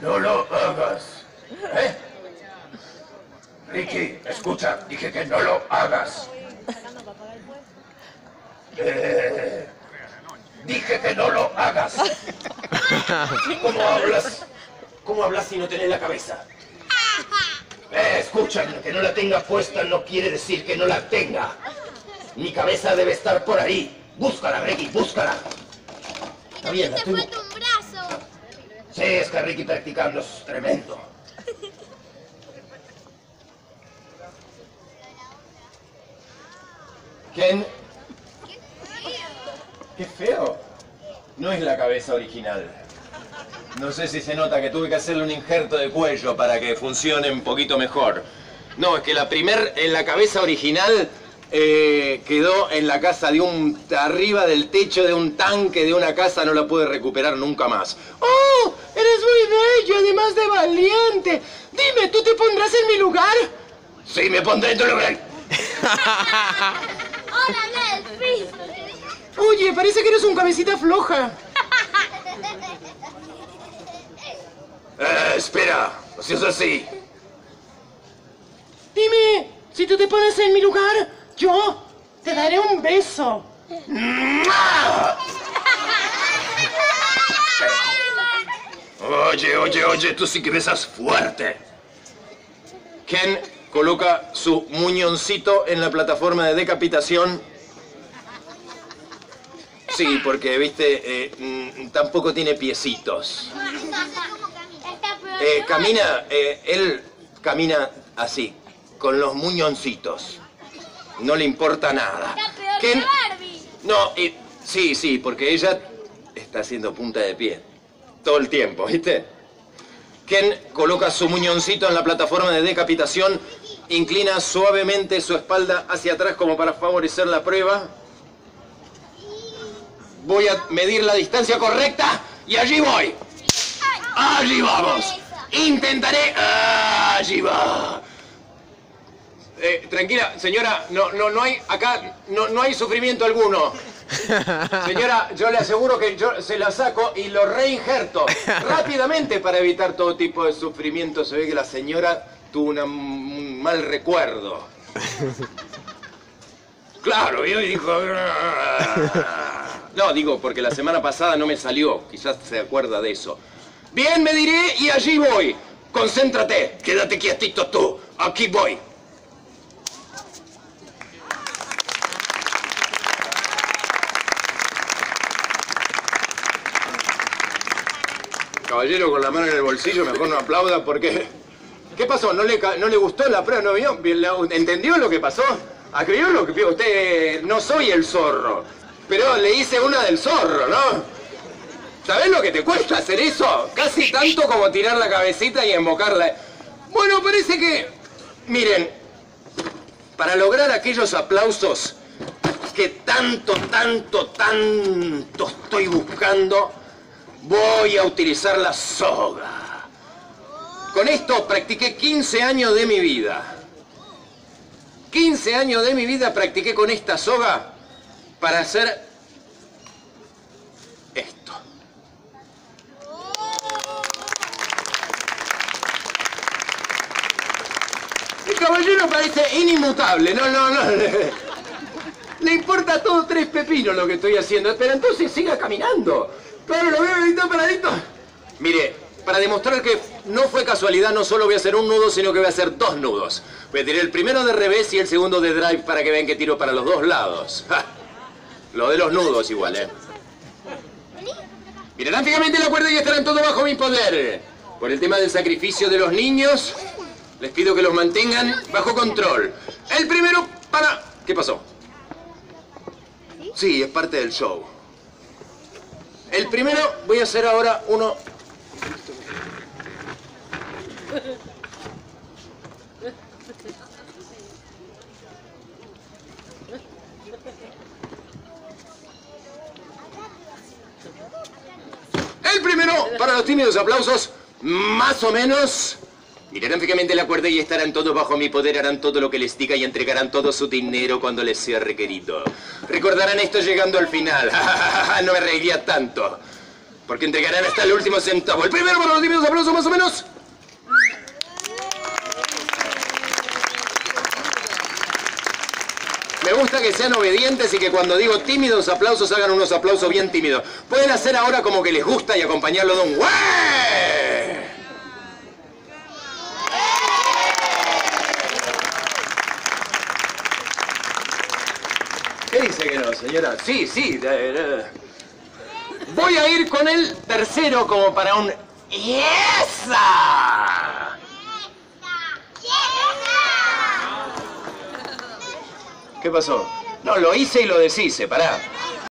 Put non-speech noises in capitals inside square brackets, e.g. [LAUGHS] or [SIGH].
No lo hagas. ¿Eh? Ricky, escucha, dije que no lo hagas. Eh, dije que no lo hagas. ¿Cómo hablas? ¿Cómo hablas si no tenés la cabeza? Eh, escucha, que no la tenga puesta no quiere decir que no la tenga. Mi cabeza debe estar por ahí. Búscala, Ricky, búscala. Está bien, la Te estoy... falta un brazo. Es que Ricky practicando es tremendo. Ken. Qué feo. No es la cabeza original. No sé si se nota que tuve que hacerle un injerto de cuello para que funcione un poquito mejor. No, es que la primer, en la cabeza original eh, quedó en la casa de un, arriba del techo de un tanque de una casa, no la pude recuperar nunca más. ¡Oh! Eres muy bello, además de valiente. Dime, ¿tú te pondrás en mi lugar? Sí, me pondré en tu lugar. [LAUGHS] Hola. Oye, parece que eres un cabecita floja. [LAUGHS] Eh, espera, no seas así. Dime, si tú te pones en mi lugar, yo te daré un beso. Oye, oye, oye, tú sí que besas fuerte. Ken coloca su muñoncito en la plataforma de decapitación. Sí, porque, viste, eh, mm, tampoco tiene piecitos. Eh, camina, eh, él camina así, con los muñoncitos. No le importa nada. Está peor que Barbie. No, y, sí, sí, porque ella está haciendo punta de pie. Todo el tiempo, ¿viste? Ken coloca su muñoncito en la plataforma de decapitación, inclina suavemente su espalda hacia atrás como para favorecer la prueba. Voy a medir la distancia correcta y allí voy. Allí vamos. Intentaré. Allí va. Eh, tranquila, señora, no, no, no hay acá, no, no hay sufrimiento alguno. [LAUGHS] Señora, yo le aseguro que yo se la saco y lo reinjerto rápidamente para evitar todo tipo de sufrimiento. Se ve que la señora tuvo una- un mal recuerdo. [LAUGHS] Claro, y dijo... No, digo, porque la semana pasada no me salió. Quizás se acuerda de eso. Bien, me diré y allí voy. Concéntrate. Quédate quietito tú. Aquí voy. Caballero con la mano en el bolsillo, mejor no aplauda porque... ¿Qué pasó? ¿No le, no le gustó la prueba? ¿No vio? ¿Entendió lo que pasó? ¿Acreyó lo que? Usted no soy el zorro, pero le hice una del zorro, ¿no? ¿Sabés lo que te cuesta hacer eso? Casi tanto como tirar la cabecita y embocarla. Bueno, parece que... Miren, para lograr aquellos aplausos que tanto, tanto, tanto estoy buscando, voy a utilizar la soga. Con esto practiqué 15 años de mi vida. 15 años de mi vida practiqué con esta soga para hacer esto. El caballero parece inimutable, no, no, no. [LAUGHS] Le importa todo tres pepinos lo que estoy haciendo, pero entonces siga caminando. Claro, lo veo ahorita paradito. Mire, para demostrar que no fue casualidad, no solo voy a hacer un nudo, sino que voy a hacer dos nudos. Voy a tirar el primero de revés y el segundo de drive para que vean que tiro para los dos lados. [LAUGHS] Lo de los nudos igual, ¿eh? Mirarán fijamente la cuerda y estarán todos bajo mi poder. Por el tema del sacrificio de los niños, les pido que los mantengan bajo control. El primero para... ¿Qué pasó? Sí, es parte del show. El primero voy a hacer ahora uno... El primero, para los tímidos aplausos, más o menos. Mirarán fijamente la cuerda y estarán todos bajo mi poder, harán todo lo que les diga y entregarán todo su dinero cuando les sea requerido. Recordarán esto llegando al final. [LAUGHS] no me reiría tanto. porque entregarán hasta el último centavo. El primero para los tímidos aplausos más o menos. Me gusta que sean obedientes y que cuando digo tímidos aplausos hagan unos aplausos bien tímidos. Pueden hacer ahora como que les gusta y acompañarlo de un ¡Wey! ¿Qué dice que no, señora? Sí, sí. Voy a ir con el tercero como para un... ¡Esa! ¿Qué pasó? No, lo hice y lo deshice, pará.